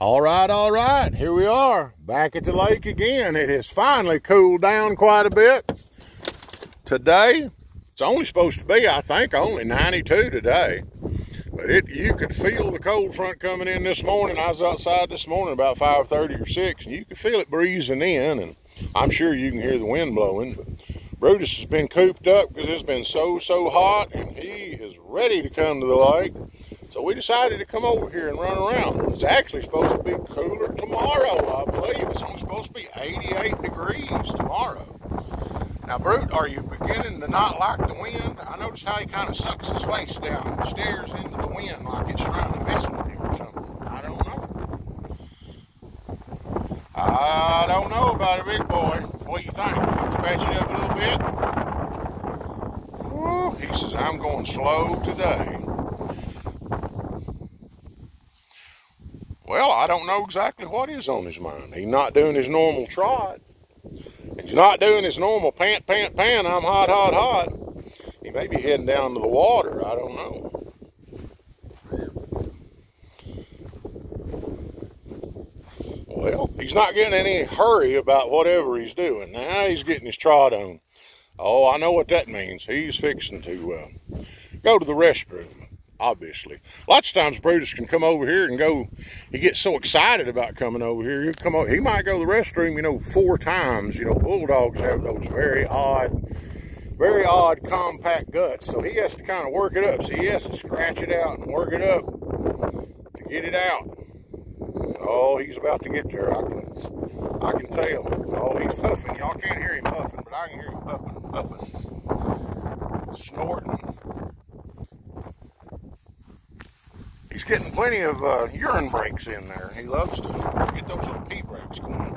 All right, all right, here we are back at the lake again. It has finally cooled down quite a bit. Today, it's only supposed to be, I think, only 92 today. But it, you could feel the cold front coming in this morning. I was outside this morning about 5.30 or 6, and you could feel it breezing in, and I'm sure you can hear the wind blowing. But Brutiss has been cooped up because it's been so, so hot, and he is ready to come to the lake. So we decided to come over here and run around. It's actually supposed to be cooler tomorrow, I believe. It's only supposed to be 88 degrees tomorrow. Now, Brute, are you beginning to not like the wind? I notice how he kind of sucks his face down and stares into the wind like it's trying to mess with him or something. I don't know. I don't know about it, big boy. What do you think? Scratch it up a little bit? Woo, he says, I'm going slow today. Well, I don't know exactly what is on his mind. He's not doing his normal trot. He's not doing his normal pant, pant, pant, I'm hot, hot, hot. He may be heading down to the water. I don't know. Well, he's not getting any hurry about whatever he's doing. Now he's getting his trot on. Oh, I know what that means. He's fixing to uh, go to the restroom obviously. Lots of times Brutiss can come over here and go, he gets so excited about coming over here, he'll come over, he might go to the restroom, you know, four times. You know, bulldogs have those very odd, very odd compact guts. So he has to kind of work it up. So he has to scratch it out and work it up to get it out. Oh, he's about to get there. I can, I can tell. Oh, he's puffing. Y'all can't hear him puffing, but I can hear him puffing, puffing, snorting. He's getting plenty of uh, urine breaks in there. He loves to get those little pee breaks going.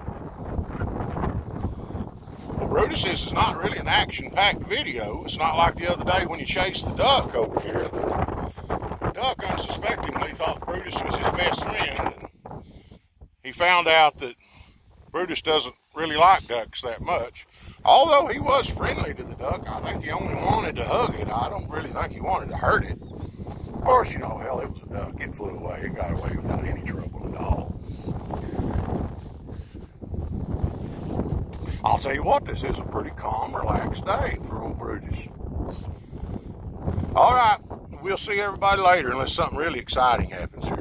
Well, Brutiss, this is not really an action-packed video. It's not like the other day when you chased the duck over here. The duck unsuspectingly thought Brutiss was his best friend. And he found out that Brutiss doesn't really like ducks that much. Although he was friendly to the duck, I think he only wanted to hug it. I don't really think he wanted to hurt it. Course, you know, hell, it was a duck. It flew away. It got away without any trouble at all. I'll tell you what, this is a pretty calm, relaxed day for old Brutiss. All right, we'll see everybody later unless something really exciting happens here.